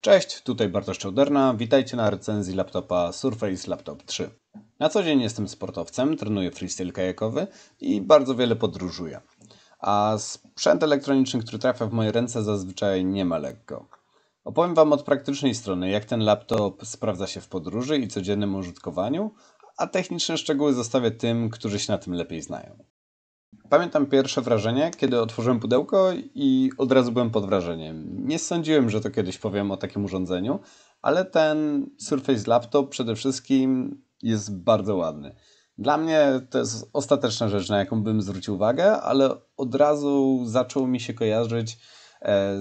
Cześć, tutaj Bartosz Czołderna. Witajcie na recenzji laptopa Surface Laptop 3. Na co dzień jestem sportowcem, trenuję freestyle kajakowy i bardzo wiele podróżuję. A sprzęt elektroniczny, który trafia w moje ręce zazwyczaj nie ma lekko. Opowiem Wam od praktycznej strony, jak ten laptop sprawdza się w podróży i codziennym użytkowaniu, a techniczne szczegóły zostawię tym, którzy się na tym lepiej znają. Pamiętam pierwsze wrażenie, kiedy otworzyłem pudełko i od razu byłem pod wrażeniem. Nie sądziłem, że to kiedyś powiem o takim urządzeniu, ale ten Surface Laptop przede wszystkim jest bardzo ładny. Dla mnie to jest ostateczna rzecz, na jaką bym zwrócił uwagę, ale od razu zaczął mi się kojarzyć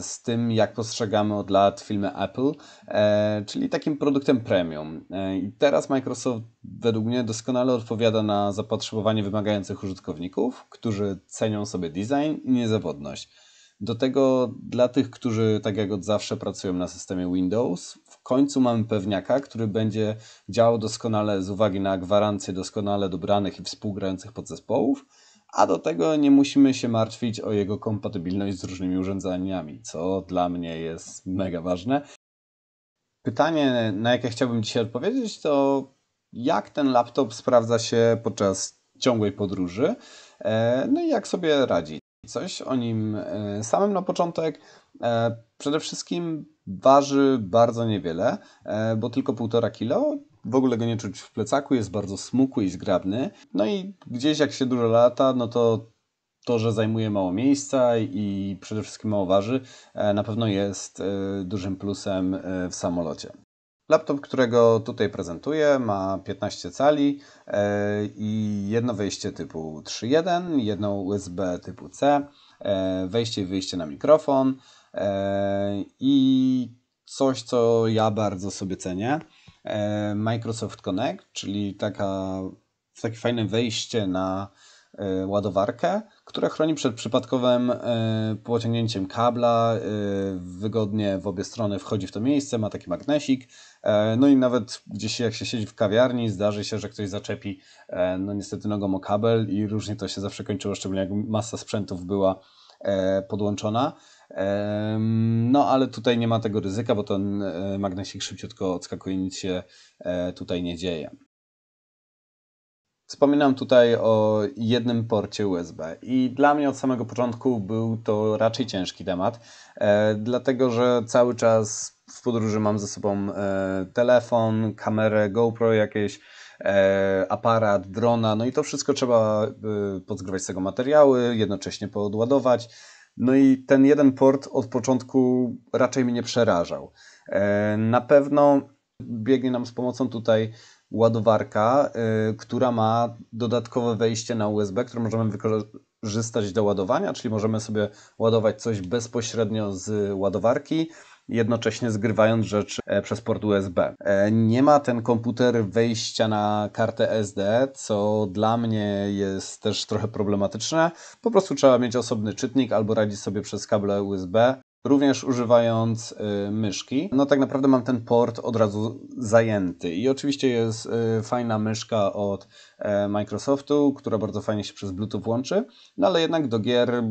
z tym, jak postrzegamy od lat filmy Apple, e, czyli takim produktem premium. E, I teraz Microsoft według mnie doskonale odpowiada na zapotrzebowanie wymagających użytkowników, którzy cenią sobie design i niezawodność. Do tego dla tych, którzy tak jak od zawsze pracują na systemie Windows, w końcu mamy pewniaka, który będzie działał doskonale z uwagi na gwarancję doskonale dobranych i współgrających podzespołów, a do tego nie musimy się martwić o jego kompatybilność z różnymi urządzeniami, co dla mnie jest mega ważne. Pytanie, na jakie chciałbym dzisiaj odpowiedzieć, to jak ten laptop sprawdza się podczas ciągłej podróży, e, no i jak sobie radzi. Coś o nim e, samym na początek. E, przede wszystkim waży bardzo niewiele, bo tylko 1,5 kg, w ogóle go nie czuć w plecaku, jest bardzo smukły i zgrabny. No i gdzieś jak się dużo lata, no to to, że zajmuje mało miejsca i przede wszystkim mało waży, e, na pewno jest e, dużym plusem e, w samolocie. Laptop, którego tutaj prezentuję, ma 15 cali i jedno wejście typu 3.1, jedno USB typu C, wejście i wyjście na mikrofon i coś, co ja bardzo sobie cenię, Microsoft Connect, czyli taka, takie fajne wejście na e, ładowarkę, która chroni przed przypadkowym e, pociągnięciem kabla, wygodnie w obie strony wchodzi w to miejsce, ma taki magnesik, no i nawet gdzieś jak się siedzi w kawiarni, zdarzy się, że ktoś zaczepi no niestety nogą o kabel i różnie to się zawsze kończyło, szczególnie jak masa sprzętów była podłączona. No, ale tutaj nie ma tego ryzyka, bo ten e, magnesik szybciutko odskakuje, nic się e, tutaj nie dzieje. Wspominam tutaj o jednym porcie USB i dla mnie od samego początku był to raczej ciężki temat, e, dlatego że cały czas w podróży mam ze sobą telefon, kamerę, GoPro jakieś, aparat, drona, no i to wszystko trzeba podzgrywać z tego materiały, jednocześnie podładować. No i ten jeden port od początku raczej mnie nie przerażał. E, na pewno biegnie nam z pomocą tutaj ładowarka, e, która ma dodatkowe wejście na USB, które możemy wykorzystać do ładowania, czyli możemy sobie ładować coś bezpośrednio z ładowarki, jednocześnie zgrywając rzeczy e, przez port USB. E, nie ma ten komputer wejścia na kartę SD, co dla mnie jest też trochę problematyczne. Po prostu trzeba mieć osobny czytnik albo radzić sobie przez kable USB. Również używając y, myszki, no tak naprawdę mam ten port od razu zajęty. I oczywiście jest fajna myszka od Microsoftu, która bardzo fajnie się przez Bluetooth łączy, no ale jednak do gier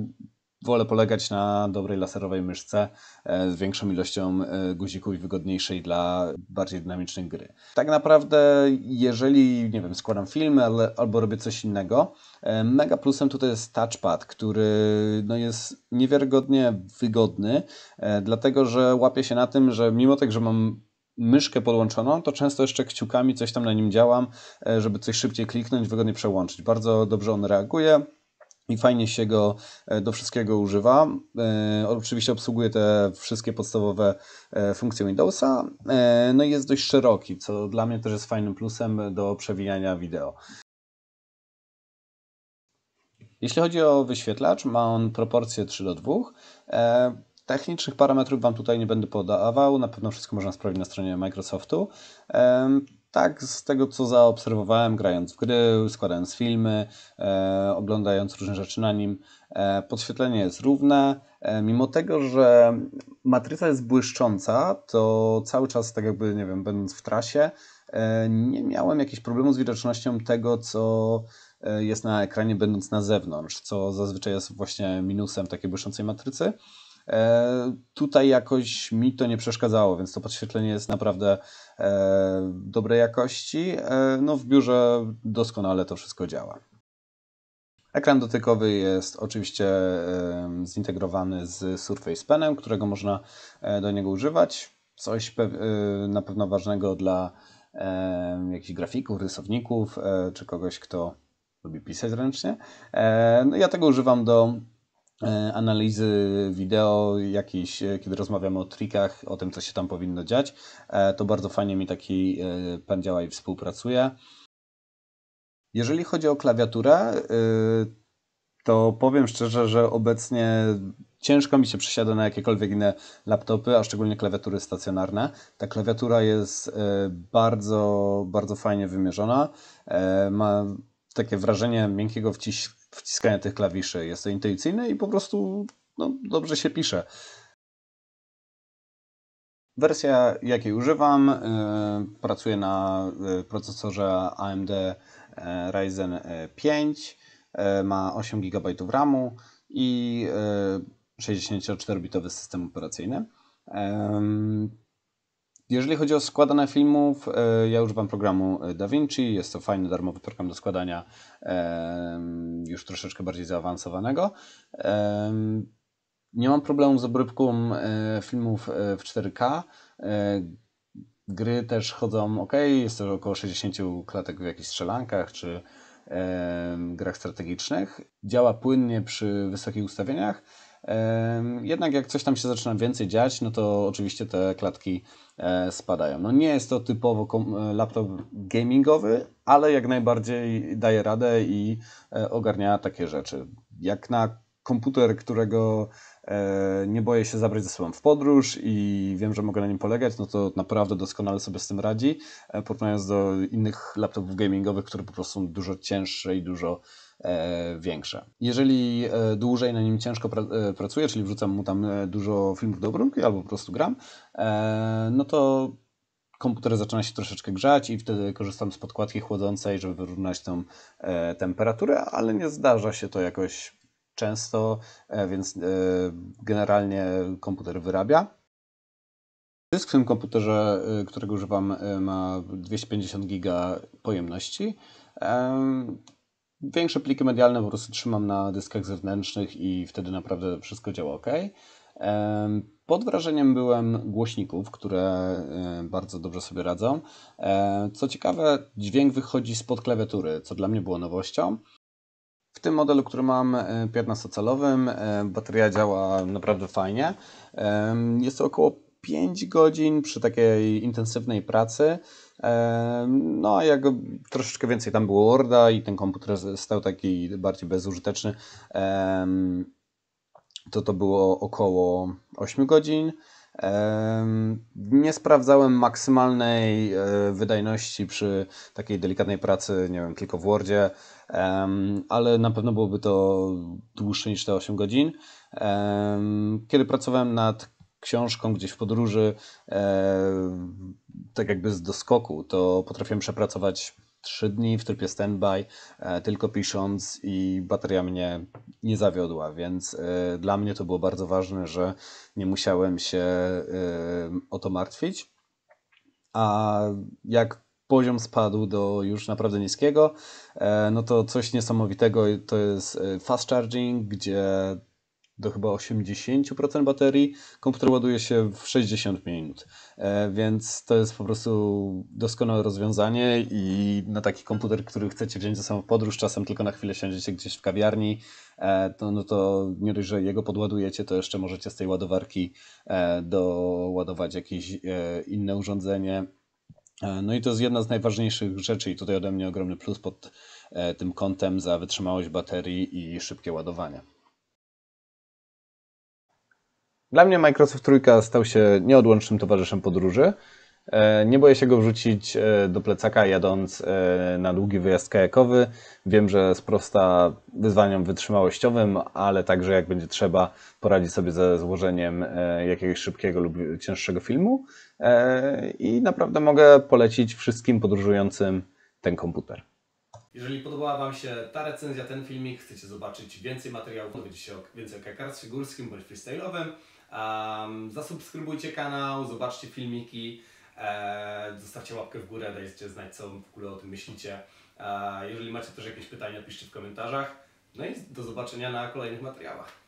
wolę polegać na dobrej laserowej myszce e, z większą ilością e, guzików i wygodniejszej dla bardziej dynamicznej gry. Tak naprawdę, jeżeli, nie wiem, składam filmy albo robię coś innego, e, mega plusem tutaj jest touchpad, który no, jest niewiarygodnie wygodny, dlatego że łapię się na tym, że mimo tego, że mam myszkę podłączoną, to często jeszcze kciukami coś tam na nim działam, żeby coś szybciej kliknąć, wygodnie przełączyć. Bardzo dobrze on reaguje i fajnie się go e, do wszystkiego używa. E, oczywiście obsługuje te wszystkie podstawowe e, funkcje Windowsa, no i jest dość szeroki, co dla mnie też jest fajnym plusem do przewijania wideo. Jeśli chodzi o wyświetlacz, ma on proporcję 3 do 2. Technicznych parametrów Wam tutaj nie będę podawał, na pewno wszystko można sprawdzić na stronie Microsoftu tak z tego co zaobserwowałem, grając w gry, składając filmy, e, oglądając różne rzeczy na nim, e, podświetlenie jest równe. E, mimo tego, że matryca jest błyszcząca, to cały czas, tak jakby, nie wiem, będąc w trasie, e, nie miałem jakichś problemów z widocznością tego, co e, jest na ekranie, będąc na zewnątrz, co zazwyczaj jest właśnie minusem takiej błyszczącej matrycy. Tutaj jakoś mi to nie przeszkadzało, więc to podświetlenie jest naprawdę dobrej jakości. No w biurze doskonale to wszystko działa. Ekran dotykowy jest oczywiście zintegrowany z Surface Penem, którego można do niego używać. Coś na pewno ważnego dla jakichś grafików, rysowników, e, czy kogoś, kto lubi pisać ręcznie. E, no ja tego używam do e, analizy wideo jakiejś, kiedy rozmawiamy o trikach, o tym, co się tam powinno dziać. To bardzo fajnie mi taki pen działa i współpracuje. Jeżeli chodzi o klawiaturę, to powiem szczerze, że obecnie ciężko mi się przesiada na jakiekolwiek inne laptopy, a szczególnie klawiatury stacjonarne. Ta klawiatura jest e, bardzo, bardzo fajnie wymierzona. E, ma takie wrażenie miękkiego wcis wciskania tych klawiszy. Jest to intuicyjne i po prostu no, dobrze się pisze. Wersja, jakiej używam, e, pracuje na procesorze AMD Ryzen 5, ma 8 GB RAMu i 64-bitowy system operacyjny. Jeżeli chodzi o składane filmów, e, ja używam programu DaVinci. Jest to fajny, darmowy program do składania już troszeczkę bardziej zaawansowanego. Nie mam problemu z obróbką e, filmów e, w 4K. Gry też chodzą ok, jest to około 60 klatek w jakichś strzelankach czy grach strategicznych. Działa płynnie przy wysokich ustawieniach. Jednak jak coś tam się zaczyna więcej dziać, no to oczywiście te klatki e, spadają. No nie jest to typowo e, laptop gamingowy, ale jak najbardziej daje radę i e, ogarnia takie rzeczy. Jak na komputer, którego nie boję się zabrać ze sobą w podróż i wiem, że mogę na nim polegać, no to naprawdę doskonale sobie z tym radzi, porównując do innych laptopów gamingowych, które po prostu są dużo cięższe i dużo E, większe. Jeżeli e, dłużej na nim ciężko e, pracuję, czyli wrzucam mu tam dużo filmów do obróbki albo po prostu gram, no to komputer zaczyna się troszeczkę grzać i wtedy korzystam z podkładki chłodzącej, żeby wyrównać tą temperaturę, ale nie zdarza się to jakoś często, więc generalnie komputer wyrabia. Dysk w tym komputerze, którego używam, ma 250 giga pojemności. Większe pliki medialne po prostu trzymam na dyskach zewnętrznych i wtedy naprawdę wszystko działa ok. Pod wrażeniem byłem głośników, które bardzo dobrze sobie radzą. Co ciekawe, dźwięk wychodzi spod klawiatury, co dla mnie było nowością. W tym modelu, który mam 15-calowym, bateria działa naprawdę fajnie. Jest to około 5 godzin przy takiej intensywnej pracy. No a jak troszeczkę więcej tam było Worda i ten komputer stał taki bardziej bezużyteczny, to to było około 8 godzin. Nie sprawdzałem maksymalnej e, wydajności przy takiej delikatnej pracy, nie wiem, tylko w Wordzie, ale na pewno byłoby to dłuższe niż te 8 godzin. Kiedy pracowałem nad książką gdzieś w podróży, e, tak jakby z doskoku, to potrafiłem przepracować trzy dni w trybie standby, e, tylko pisząc i bateria mnie nie zawiodła, więc e, dla mnie to było bardzo ważne, że nie musiałem się e, o to martwić. A jak poziom spadł do już naprawdę niskiego, no to coś niesamowitego to jest fast charging, gdzie do chyba 80% baterii, komputer ładuje się w 60 minut. E, więc to jest po prostu doskonałe rozwiązanie i na taki komputer, który chcecie wziąć ze sobą w podróż, czasem tylko na chwilę siądziecie gdzieś w kawiarni, e, to, no to nie dość, że jego podładujecie, to jeszcze możecie z tej ładowarki e, doładować jakieś inne urządzenie. No i to jest jedna z najważniejszych rzeczy i tutaj ode mnie ogromny plus pod tym kątem za wytrzymałość baterii i szybkie ładowanie. Dla mnie Microsoft Trójka stał się nieodłącznym towarzyszem podróży. E, nie boję się go wrzucić e, do plecaka jadąc e, na długi wyjazd kajakowy. Wiem, że sprosta wyzwaniom wytrzymałościowym, ale także jak będzie trzeba poradzić sobie ze złożeniem jakiegoś szybkiego lub cięższego filmu. I naprawdę mogę polecić wszystkim podróżującym ten komputer. Jeżeli podobała Wam się ta recenzja, ten filmik, chcecie zobaczyć więcej materiałów, dowiedzieć się więcej o górskim bądź freestyle'owym, Um, zasubskrybujcie kanał, zobaczcie filmiki, e, zostawcie łapkę w górę, dajcie znać, co w ogóle o tym myślicie. E, jeżeli macie też jakieś pytania, piszcie w komentarzach. No i do zobaczenia na kolejnych materiałach.